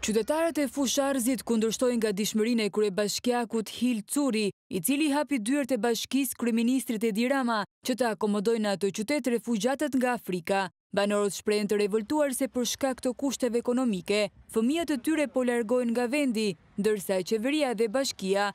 Qytetarët e Fushë-Arrëzit kundërshtojnë gatishmërinë e kryebashkiakut Hil Curi, i cili i hapi dyert e bashkisë kryeministrit Edi Rama, që të akomodojë në atë qytet refugjatët nga Afrika. Banorët shprehen të revoltuar se për shkak të kushteve ekonomike, fëmijët e tyre po largohen nga vendi, ndërsa qeveria dhe bashkia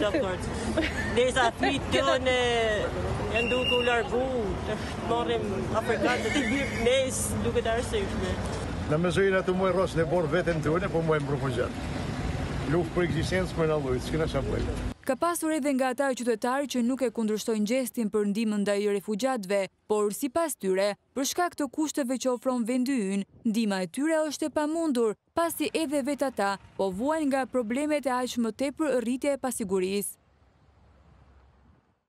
Dakord. Derisa fëmijët tanë janë duke u largu, të marrim afrikanë të të bjërë mes nuk është e arsyeshme. Në mëzërin atë muaj rrosë në borë vetën të une, po vuaj me refugjatë. Luftë për eksistencë më në lujtë, s'kena ça bëjmë. Ka pasur edhe nga ata qytetarë që nuk e kundërshtojnë gjestin për ndihmën ndaj refugjatëve, Por, sipas tyre, për shkak të kushteve që ofron vendi ynë, ndihma e tyre është e pamundur, pasi edhe vetë ata po vuajnë nga problemet e aq më tepër rritja e pasigurisë.